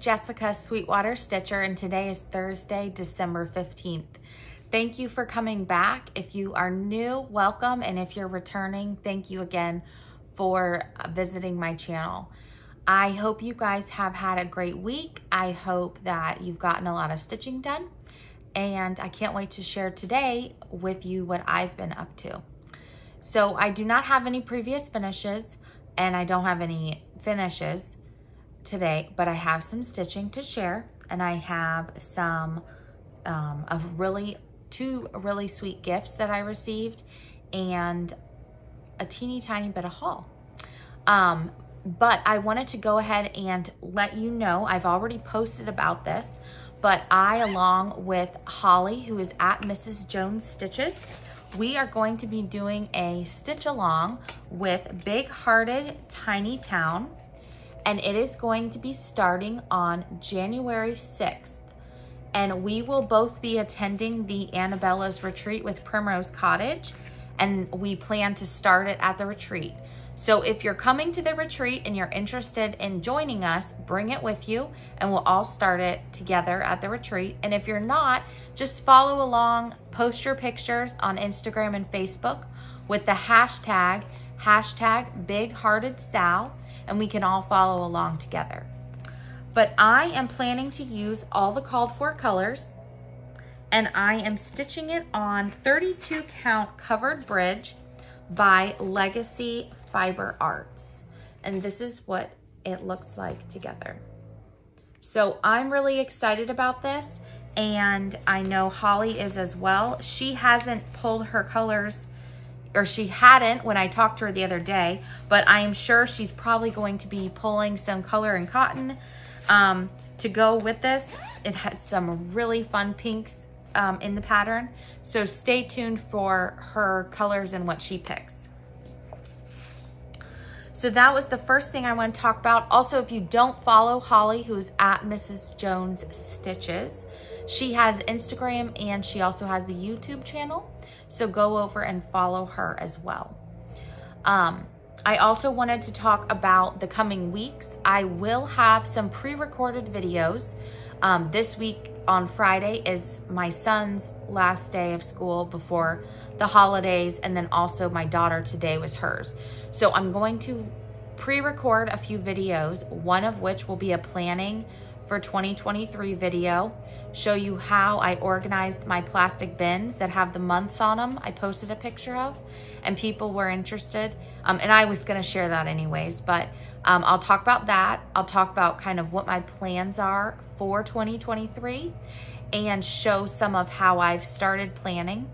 Jessica Sweetwater Stitcher and today is Thursday, December 15th. Thank you for coming back. If you are new, welcome. And if you're returning, thank you again for visiting my channel. I hope you guys have had a great week. I hope that you've gotten a lot of stitching done. And I can't wait to share today with you what I've been up to. So I do not have any previous finishes and I don't have any finishes today, but I have some stitching to share and I have some um, of really, two really sweet gifts that I received and a teeny tiny bit of haul. Um, but I wanted to go ahead and let you know, I've already posted about this, but I, along with Holly, who is at Mrs. Jones Stitches, we are going to be doing a stitch along with Big Hearted Tiny Town and it is going to be starting on January 6th. And we will both be attending the Annabella's retreat with Primrose Cottage, and we plan to start it at the retreat. So if you're coming to the retreat and you're interested in joining us, bring it with you and we'll all start it together at the retreat. And if you're not, just follow along, post your pictures on Instagram and Facebook with the hashtag, hashtag Big Hearted Sal and we can all follow along together. But I am planning to use all the called for colors and I am stitching it on 32 count covered bridge by Legacy Fiber Arts. And this is what it looks like together. So I'm really excited about this and I know Holly is as well. She hasn't pulled her colors or she hadn't when I talked to her the other day, but I am sure she's probably going to be pulling some color and cotton um, to go with this. It has some really fun pinks um, in the pattern. So stay tuned for her colors and what she picks. So that was the first thing I want to talk about. Also, if you don't follow Holly, who's at Mrs. Jones Stitches, she has Instagram and she also has a YouTube channel. So go over and follow her as well. Um, I also wanted to talk about the coming weeks. I will have some pre-recorded videos. Um, this week on Friday is my son's last day of school before the holidays. And then also my daughter today was hers. So I'm going to pre-record a few videos, one of which will be a planning for 2023 video show you how I organized my plastic bins that have the months on them. I posted a picture of and people were interested. Um, and I was gonna share that anyways, but um, I'll talk about that. I'll talk about kind of what my plans are for 2023 and show some of how I've started planning.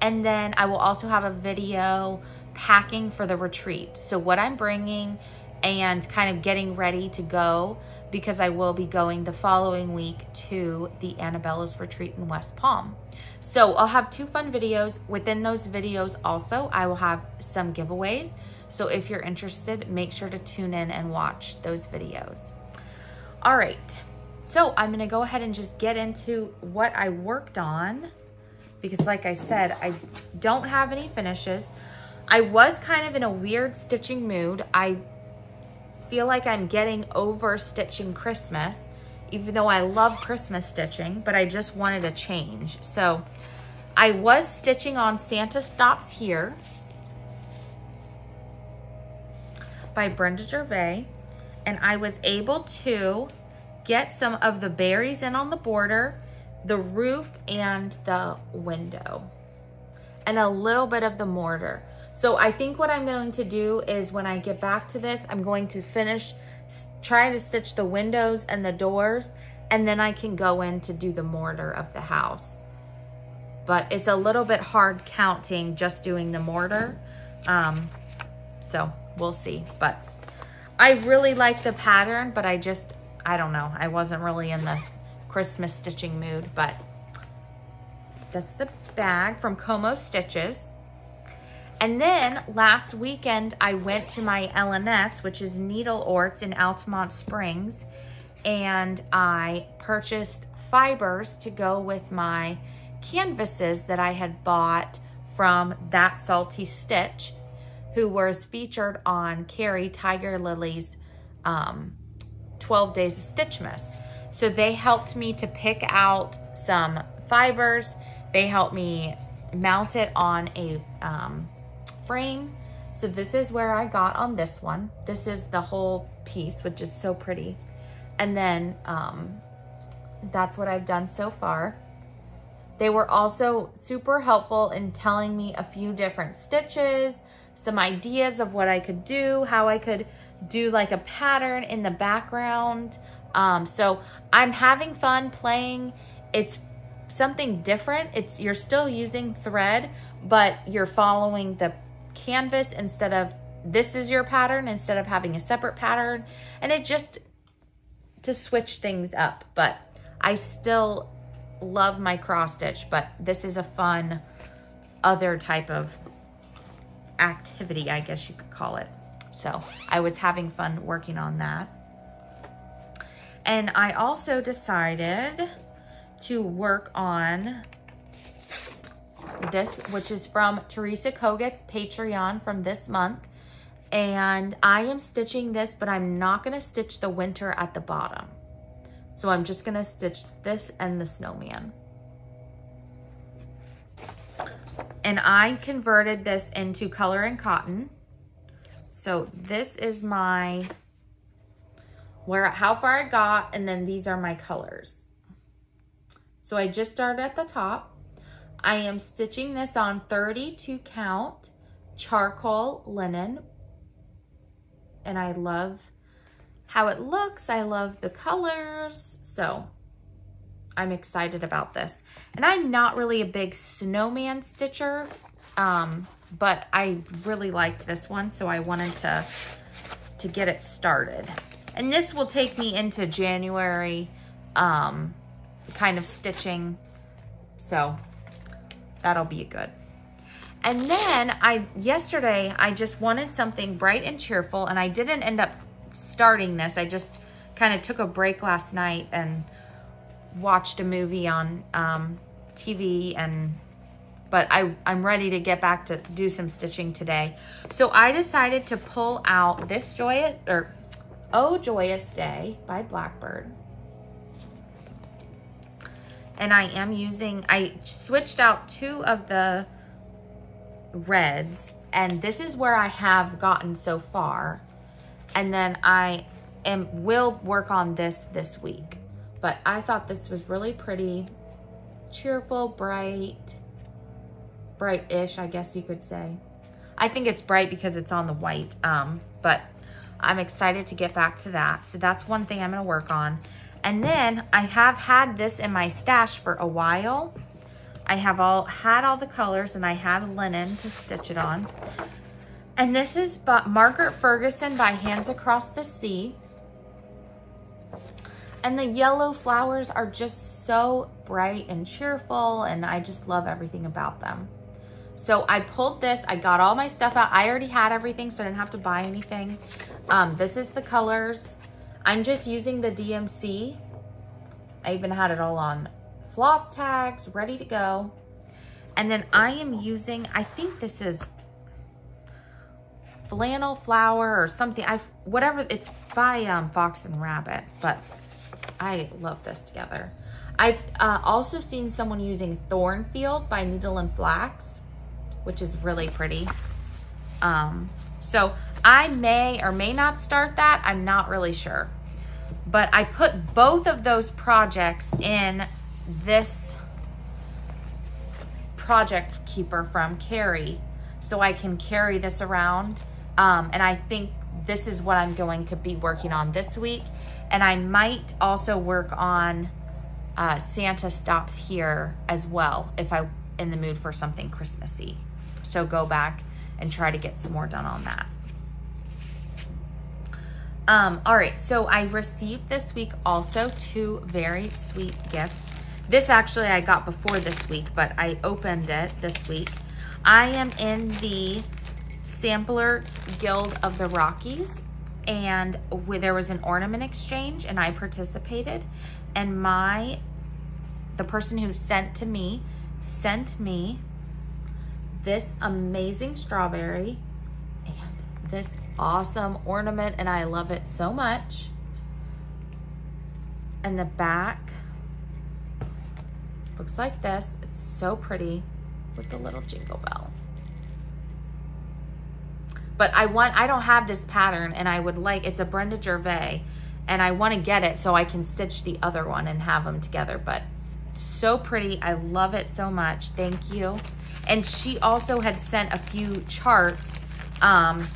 And then I will also have a video packing for the retreat. So what I'm bringing and kind of getting ready to go because I will be going the following week to the Annabella's retreat in West Palm. So I'll have two fun videos. Within those videos also, I will have some giveaways. So if you're interested, make sure to tune in and watch those videos. All right, so I'm gonna go ahead and just get into what I worked on because like I said, I don't have any finishes. I was kind of in a weird stitching mood. I feel like I'm getting over stitching Christmas, even though I love Christmas stitching, but I just wanted a change. So I was stitching on Santa Stops Here by Brenda Gervais, and I was able to get some of the berries in on the border, the roof, and the window, and a little bit of the mortar. So I think what I'm going to do is when I get back to this, I'm going to finish trying to stitch the windows and the doors, and then I can go in to do the mortar of the house. But it's a little bit hard counting just doing the mortar. Um, so we'll see. But I really like the pattern, but I just, I don't know. I wasn't really in the Christmas stitching mood, but that's the bag from Como Stitches. And then last weekend, I went to my LNS, which is Needle Arts in Altamonte Springs, and I purchased fibers to go with my canvases that I had bought from That Salty Stitch, who was featured on Carrie Tiger Lily's um, 12 Days of Stitchmas. So they helped me to pick out some fibers. They helped me mount it on a um, frame. So this is where I got on this one. This is the whole piece, which is so pretty. And then um, that's what I've done so far. They were also super helpful in telling me a few different stitches, some ideas of what I could do, how I could do like a pattern in the background. Um, so I'm having fun playing. It's something different. It's You're still using thread, but you're following the canvas instead of this is your pattern instead of having a separate pattern. And it just to switch things up, but I still love my cross stitch, but this is a fun other type of activity, I guess you could call it. So I was having fun working on that. And I also decided to work on this, which is from Teresa Kogut's Patreon from this month. And I am stitching this, but I'm not gonna stitch the winter at the bottom. So I'm just gonna stitch this and the snowman. And I converted this into color and cotton. So this is my, where, how far I got, and then these are my colors. So I just started at the top. I am stitching this on 32 count charcoal linen. And I love how it looks. I love the colors. So I'm excited about this. And I'm not really a big snowman stitcher, um, but I really liked this one. So I wanted to, to get it started. And this will take me into January um, kind of stitching. So that'll be good. And then I, yesterday, I just wanted something bright and cheerful and I didn't end up starting this. I just kind of took a break last night and watched a movie on um, TV and but I, I'm ready to get back to do some stitching today. So I decided to pull out this Joyous, or Oh Joyous Day by Blackbird. And I am using, I switched out two of the reds and this is where I have gotten so far and then I am will work on this this week. But I thought this was really pretty, cheerful, bright, bright-ish, I guess you could say. I think it's bright because it's on the white, um, but I'm excited to get back to that. So that's one thing I'm gonna work on. And then I have had this in my stash for a while. I have all had all the colors and I had linen to stitch it on. And this is by Margaret Ferguson by Hands Across the Sea. And the yellow flowers are just so bright and cheerful and I just love everything about them. So I pulled this, I got all my stuff out. I already had everything, so I didn't have to buy anything. Um, this is the colors. I'm just using the DMC. I even had it all on floss tags, ready to go. And then I am using, I think this is flannel flower or something. I whatever it's by um, Fox and Rabbit, but I love this together. I've uh, also seen someone using Thornfield by Needle and Flax, which is really pretty. Um, so I may or may not start that. I'm not really sure. But I put both of those projects in this project keeper from Carrie so I can carry this around um, and I think this is what I'm going to be working on this week. And I might also work on uh, Santa Stops Here as well if I'm in the mood for something Christmassy. So go back and try to get some more done on that. Um, all right, so I received this week also two very sweet gifts. This actually I got before this week, but I opened it this week. I am in the Sampler Guild of the Rockies and there was an ornament exchange and I participated and my, the person who sent to me, sent me this amazing strawberry and this awesome ornament and I love it so much. And the back looks like this. It's so pretty with the little jingle bell. But I want, I don't have this pattern and I would like, it's a Brenda Gervais and I want to get it so I can stitch the other one and have them together. But so pretty. I love it so much. Thank you. And she also had sent a few charts um,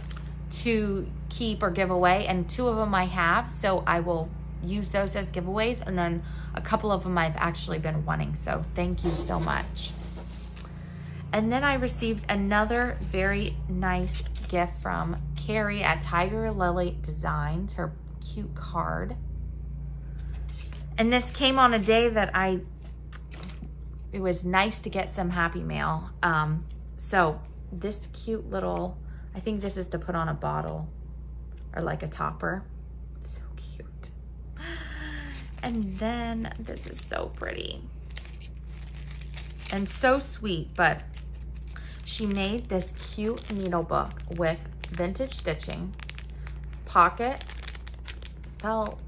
to keep or give away and two of them I have. So I will use those as giveaways and then a couple of them I've actually been wanting. So thank you so much. And then I received another very nice gift from Carrie at Tiger Lily Designs, her cute card. And this came on a day that I, it was nice to get some happy mail. Um, so this cute little, I think this is to put on a bottle or like a topper. So cute. And then this is so pretty and so sweet, but she made this cute needle book with vintage stitching, pocket, felt,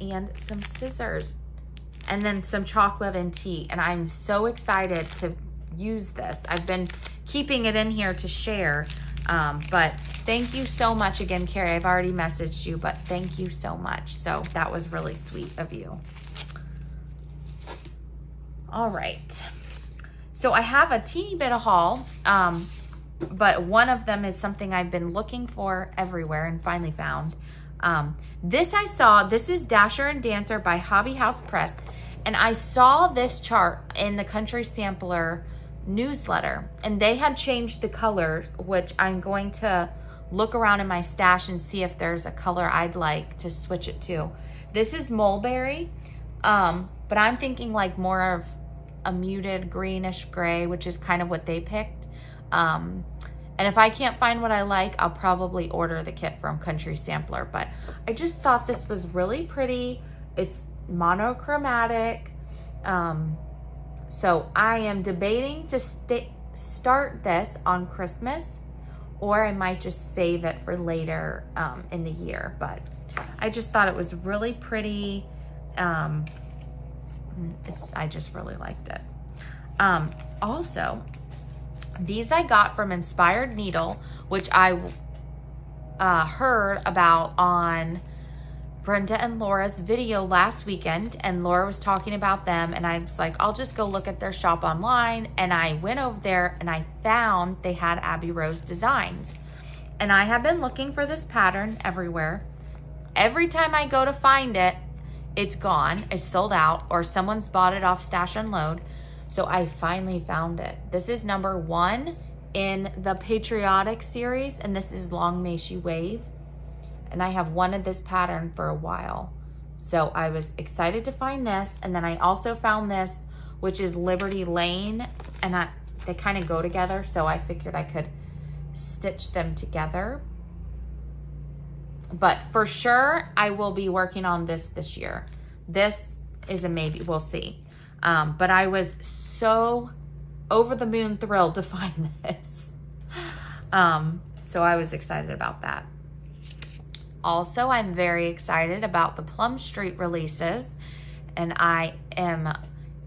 and some scissors, and then some chocolate and tea. And I'm so excited to use this. I've been keeping it in here to share, um, but thank you so much again, Carrie. I've already messaged you, but thank you so much. So that was really sweet of you. All right. So I have a teeny bit of haul, um, but one of them is something I've been looking for everywhere and finally found. Um, this I saw, this is Dasher and Dancer by Hobby House Press. And I saw this chart in the Country Sampler newsletter and they had changed the color, which I'm going to look around in my stash and see if there's a color I'd like to switch it to. This is Mulberry, um, but I'm thinking like more of a muted greenish gray, which is kind of what they picked. Um, and if I can't find what I like, I'll probably order the kit from Country Sampler. But I just thought this was really pretty. It's monochromatic. Um, so I am debating to start this on Christmas or I might just save it for later um, in the year. But I just thought it was really pretty. Um, it's, I just really liked it. Um, also, these I got from Inspired Needle, which I uh, heard about on Brenda and Laura's video last weekend. And Laura was talking about them. And I was like, I'll just go look at their shop online. And I went over there and I found they had Abby Rose designs. And I have been looking for this pattern everywhere. Every time I go to find it, it's gone, it's sold out, or someone's bought it off Stash Unload. So I finally found it. This is number one in the Patriotic series, and this is Long May She Wave. And I have wanted this pattern for a while. So I was excited to find this. And then I also found this, which is Liberty Lane. And I, they kind of go together. So I figured I could stitch them together. But for sure, I will be working on this this year. This is a maybe. We'll see. Um, but I was so over the moon thrilled to find this. Um, so I was excited about that. Also, I'm very excited about the Plum Street releases, and I am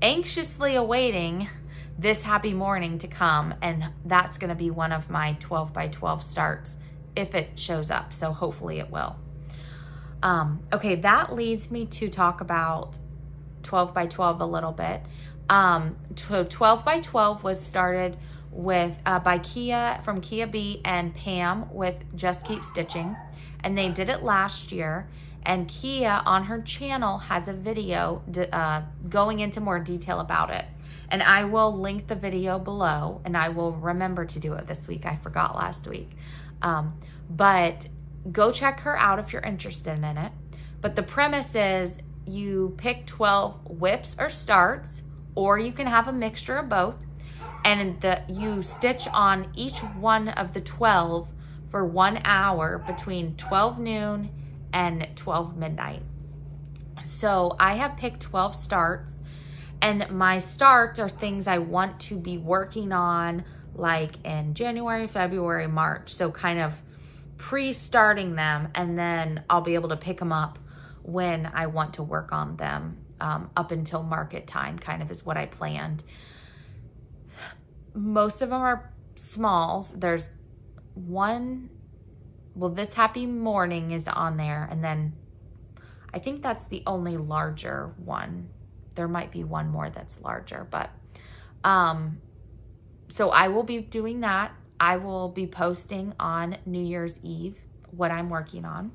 anxiously awaiting this happy morning to come, and that's going to be one of my 12 by 12 starts if it shows up. So hopefully it will. Um, okay, that leads me to talk about 12 by 12 a little bit. Um, 12 by 12 was started with uh, by Kea from Kea Bee and Pam with Just Keep Stitching. And they did it last year. And Kea on her channel has a video uh, going into more detail about it. And I will link the video below and I will remember to do it this week. I forgot last week. Um, but go check her out if you're interested in it. But the premise is you pick 12 whips or starts, or you can have a mixture of both. And the, you stitch on each one of the 12 for one hour between 12 noon and 12 midnight. So I have picked 12 starts and my starts are things I want to be working on like in January, February, March. So kind of pre-starting them and then I'll be able to pick them up when I want to work on them um, up until market time kind of is what I planned. Most of them are smalls. There's one, well, this happy morning is on there. And then I think that's the only larger one. There might be one more that's larger, but um, so I will be doing that. I will be posting on New Year's Eve what I'm working on.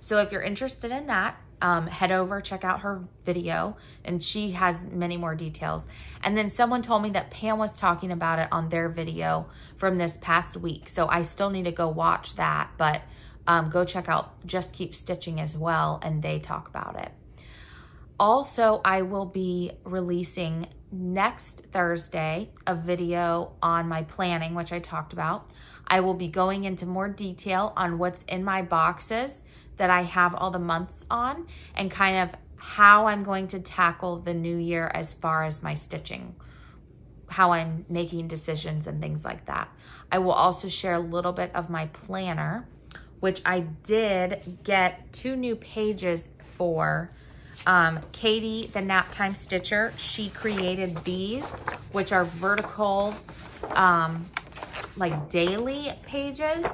So if you're interested in that, um, head over, check out her video, and she has many more details. And then someone told me that Pam was talking about it on their video from this past week. So I still need to go watch that, but um, go check out Just Keep Stitching as well, and they talk about it. Also, I will be releasing next Thursday a video on my planning, which I talked about. I will be going into more detail on what's in my boxes that I have all the months on and kind of how I'm going to tackle the new year as far as my stitching, how I'm making decisions and things like that. I will also share a little bit of my planner, which I did get two new pages for. Um, Katie, the Naptime Stitcher, she created these, which are vertical, um, like daily pages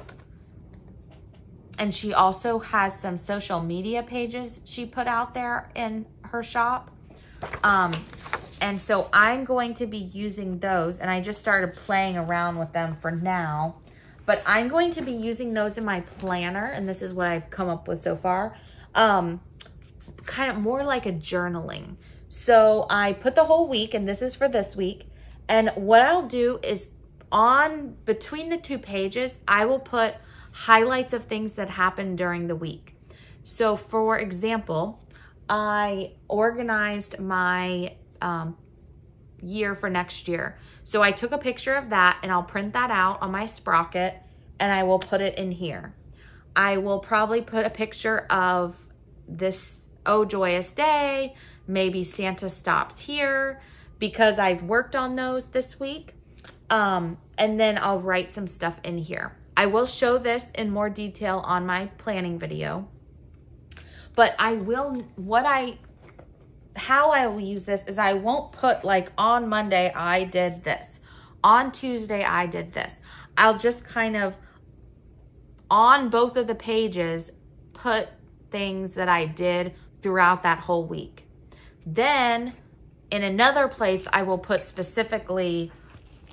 and she also has some social media pages she put out there in her shop. Um, and so I'm going to be using those and I just started playing around with them for now. But I'm going to be using those in my planner and this is what I've come up with so far. Um, kind of more like a journaling. So I put the whole week and this is for this week. And what I'll do is on between the two pages, I will put highlights of things that happened during the week. So for example, I organized my um, year for next year. So I took a picture of that and I'll print that out on my sprocket and I will put it in here. I will probably put a picture of this Oh Joyous Day, maybe Santa stops here because I've worked on those this week. Um, and then I'll write some stuff in here. I will show this in more detail on my planning video. But I will, what I, how I will use this is I won't put like on Monday, I did this. On Tuesday, I did this. I'll just kind of, on both of the pages, put things that I did throughout that whole week. Then in another place, I will put specifically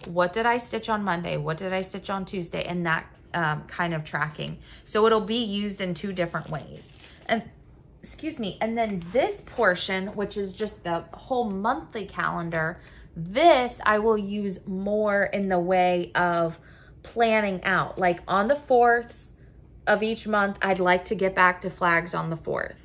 what did I stitch on Monday? What did I stitch on Tuesday? And that um, kind of tracking. So it'll be used in two different ways. And excuse me, and then this portion, which is just the whole monthly calendar, this I will use more in the way of planning out. Like on the 4th of each month, I'd like to get back to flags on the 4th.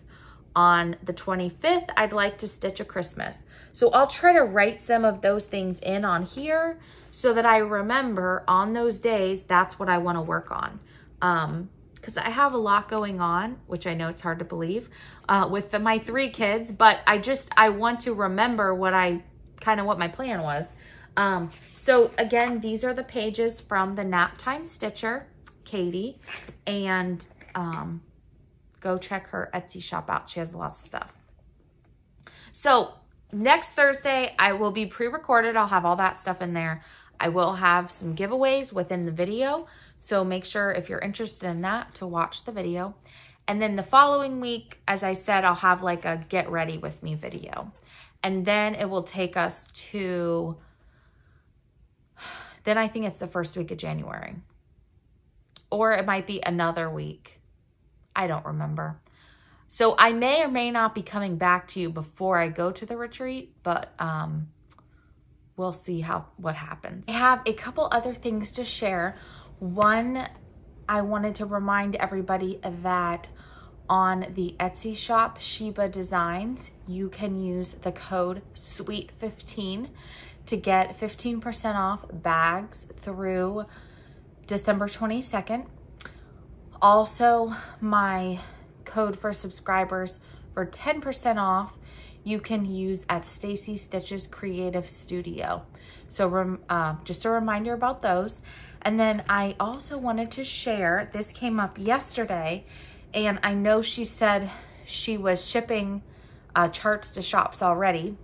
On the 25th, I'd like to stitch a Christmas. So I'll try to write some of those things in on here so that I remember on those days, that's what I want to work on. Um, because I have a lot going on, which I know it's hard to believe, uh, with the, my three kids, but I just, I want to remember what I, kind of what my plan was. Um, so again, these are the pages from the Naptime Stitcher, Katie, and um, go check her Etsy shop out. She has lots of stuff. So next Thursday, I will be pre-recorded. I'll have all that stuff in there. I will have some giveaways within the video. So make sure if you're interested in that to watch the video. And then the following week, as I said, I'll have like a get ready with me video. And then it will take us to, then I think it's the first week of January. Or it might be another week. I don't remember. So I may or may not be coming back to you before I go to the retreat, but um, we'll see how what happens. I have a couple other things to share. One, I wanted to remind everybody that on the Etsy shop, Shiba Designs, you can use the code SWEET15 to get 15% off bags through December 22nd. Also, my code for subscribers for 10% off you can use at Stacie Stitches Creative Studio. So uh, just a reminder about those. And then I also wanted to share, this came up yesterday, and I know she said she was shipping uh, charts to shops already.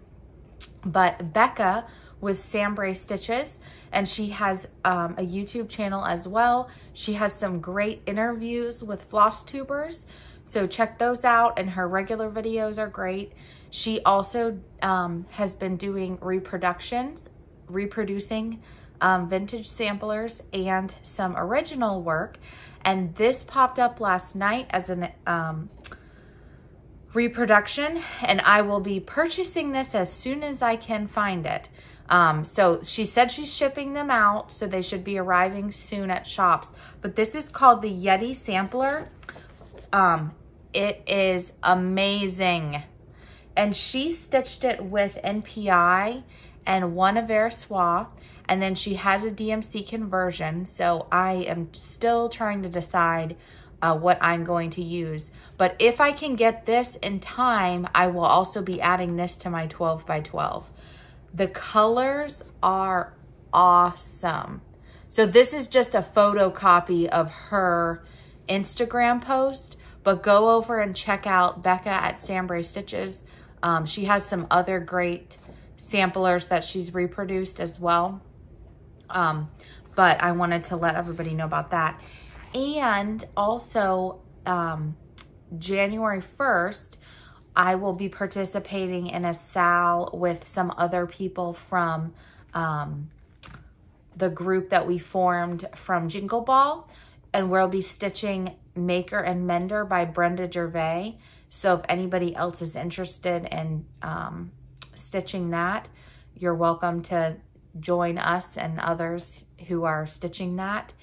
But Becca with SamBrie Stitches, and she has um, a YouTube channel as well. She has some great interviews with floss tubers, so check those out, and her regular videos are great. She also um, has been doing reproductions, reproducing um, vintage samplers and some original work. And this popped up last night as an um, reproduction and I will be purchasing this as soon as I can find it. Um, so she said she's shipping them out, so they should be arriving soon at shops. But this is called the Yeti Sampler. Um, it is amazing. And she stitched it with NPI and one Soie. And then she has a DMC conversion. So I am still trying to decide uh, what I'm going to use. But if I can get this in time, I will also be adding this to my 12 by 12. The colors are awesome. So this is just a photocopy of her Instagram post, but go over and check out Becca at SamBrie Stitches. Um, she has some other great samplers that she's reproduced as well. Um, but I wanted to let everybody know about that. And also, um, January 1st, I will be participating in a SAL with some other people from um, the group that we formed from Jingle Ball. And we'll be stitching Maker and Mender by Brenda Gervais. So if anybody else is interested in um, stitching that, you're welcome to join us and others who are stitching that.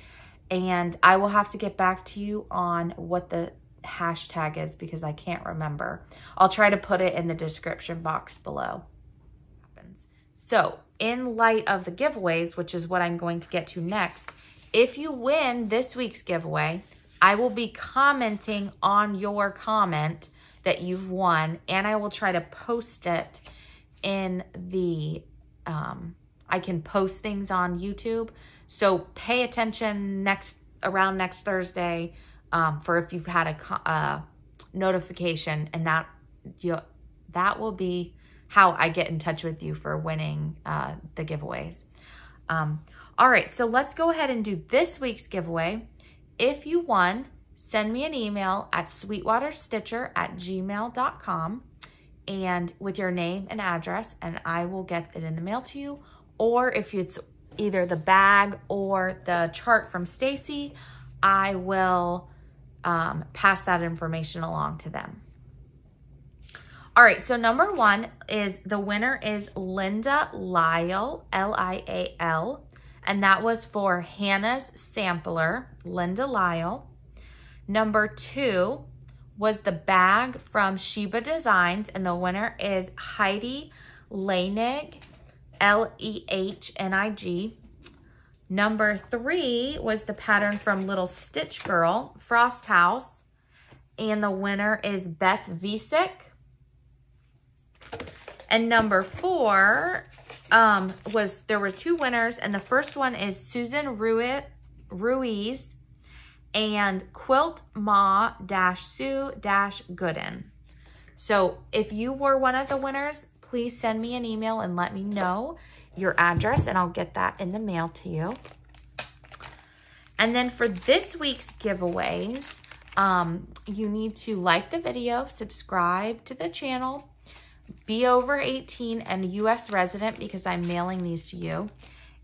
And I will have to get back to you on what the hashtag is because I can't remember. I'll try to put it in the description box below. So in light of the giveaways, which is what I'm going to get to next, if you win this week's giveaway, I will be commenting on your comment that you've won and I will try to post it in the, um, I can post things on YouTube. So pay attention next around next Thursday um, for if you've had a uh, notification and that you that will be how I get in touch with you for winning uh, the giveaways. Um, all right, so let's go ahead and do this week's giveaway. If you won, send me an email at sweetwaterstitcher at gmail.com and with your name and address, and I will get it in the mail to you. Or if it's either the bag or the chart from Stacie, I will um, pass that information along to them. All right, so number one is the winner is Linda Lial, L-I-A-L, and that was for Hannah's Sampler, Linda Lial. Number two was the bag from Shiba Designs, and the winner is Heidi Lehnig, L-E-H-N-I-G. Number three was the pattern from Little Stitch Girl, Frost House. And the winner is Beth Visick. And number four um, was, there were two winners. And the first one is Susan Ruiz and Quilt Ma dash Sue dash Gooden. So if you were one of the winners, please send me an email and let me know your address and I'll get that in the mail to you. And then for this week's giveaways, um, you need to like the video, subscribe to the channel, be over 18 and US resident because I'm mailing these to you.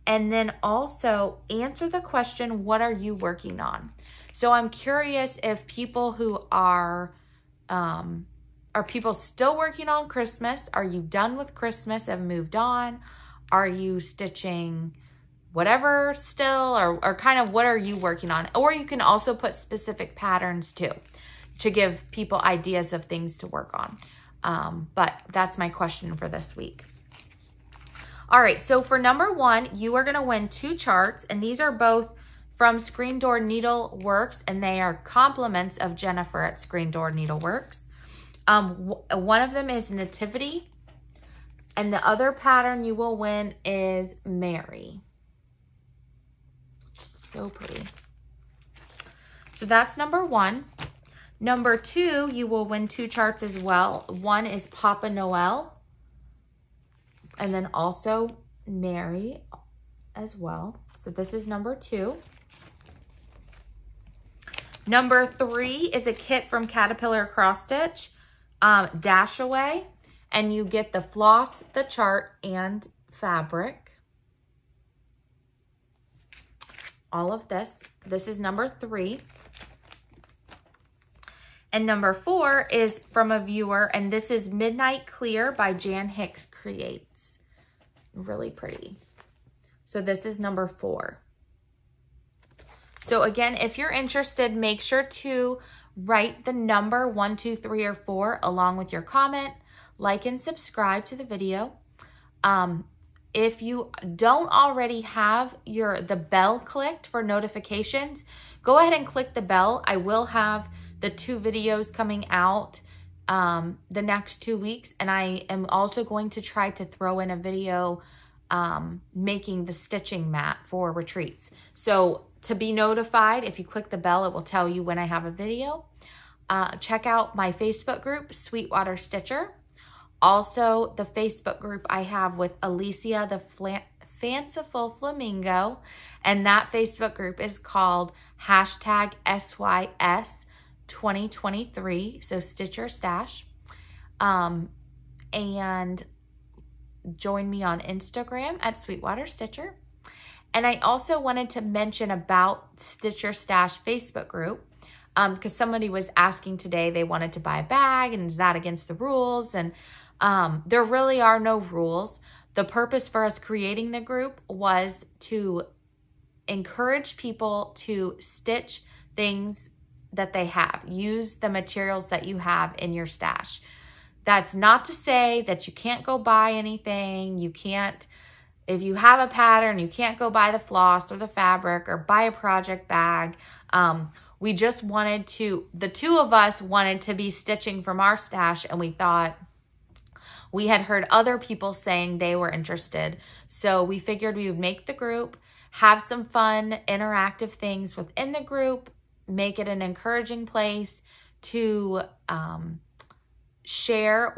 And then also answer the question, what are you working on? So I'm curious if people who are, um, are people still working on Christmas? Are you done with Christmas and moved on? Are you stitching whatever still or, or kind of what are you working on? Or you can also put specific patterns too to give people ideas of things to work on. Um, but that's my question for this week. All right, so for number one, you are gonna win two charts and these are both from Screen Door Needle Works and they are compliments of Jennifer at Screen Door Needle Works. Um, one of them is Nativity and the other pattern you will win is Mary. So pretty. So that's number one. Number two, you will win two charts as well. One is Papa Noel, and then also Mary as well. So this is number two. Number three is a kit from Caterpillar Cross Stitch, um, Dash Away, and you get the floss, the chart, and fabric. All of this. This is number three. And number four is from a viewer, and this is Midnight Clear by Jan Hicks Creates. Really pretty. So this is number four. So again, if you're interested, make sure to write the number one, two, three, or four along with your comment, like and subscribe to the video. Um, if you don't already have your the bell clicked for notifications, go ahead and click the bell. I will have the two videos coming out um, the next two weeks. And I am also going to try to throw in a video um, making the stitching mat for retreats. So to be notified, if you click the bell, it will tell you when I have a video. Uh, check out my Facebook group, Sweetwater Stitcher. Also, the Facebook group I have with Alicia, the Fanciful Flamingo. And that Facebook group is called hashtag SYS 2023. So Stitcher Stash. Um, and join me on Instagram at Sweetwater Stitcher. And I also wanted to mention about Stitcher Stash Facebook group because um, somebody was asking today, they wanted to buy a bag and is that against the rules? And um, there really are no rules. The purpose for us creating the group was to encourage people to stitch things that they have. Use the materials that you have in your stash. That's not to say that you can't go buy anything. You can't, if you have a pattern, you can't go buy the floss or the fabric or buy a project bag. Um, we just wanted to, the two of us wanted to be stitching from our stash and we thought, we had heard other people saying they were interested. So we figured we would make the group, have some fun, interactive things within the group, make it an encouraging place to um, share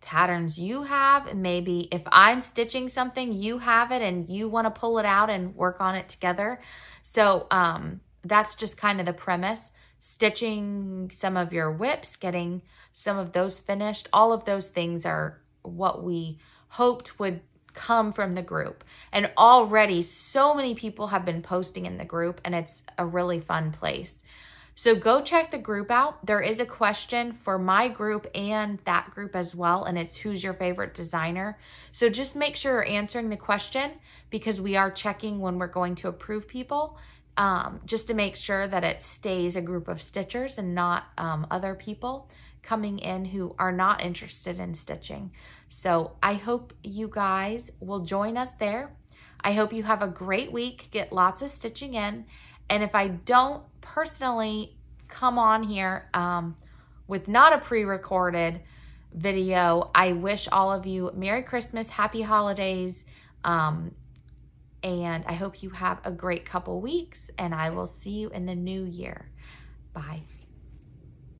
patterns you have. Maybe if I'm stitching something, you have it and you want to pull it out and work on it together. So um, that's just kind of the premise. Stitching some of your whips, getting some of those finished. All of those things are what we hoped would come from the group. And already so many people have been posting in the group and it's a really fun place. So go check the group out. There is a question for my group and that group as well, and it's who's your favorite designer. So just make sure you're answering the question because we are checking when we're going to approve people, um, just to make sure that it stays a group of stitchers and not um, other people coming in who are not interested in stitching. So I hope you guys will join us there. I hope you have a great week, get lots of stitching in, and if I don't personally come on here um, with not a pre-recorded video, I wish all of you Merry Christmas, Happy Holidays, um, and I hope you have a great couple weeks, and I will see you in the new year. Bye.